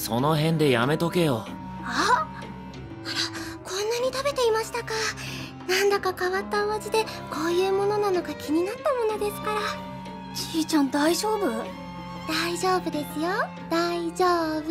その辺でやめとけよ。あらこんなに食べていましたか。なんだか変わったお味でこういうものなのか気になったものですから。ちーちゃん大丈夫？大丈夫ですよ。大丈夫。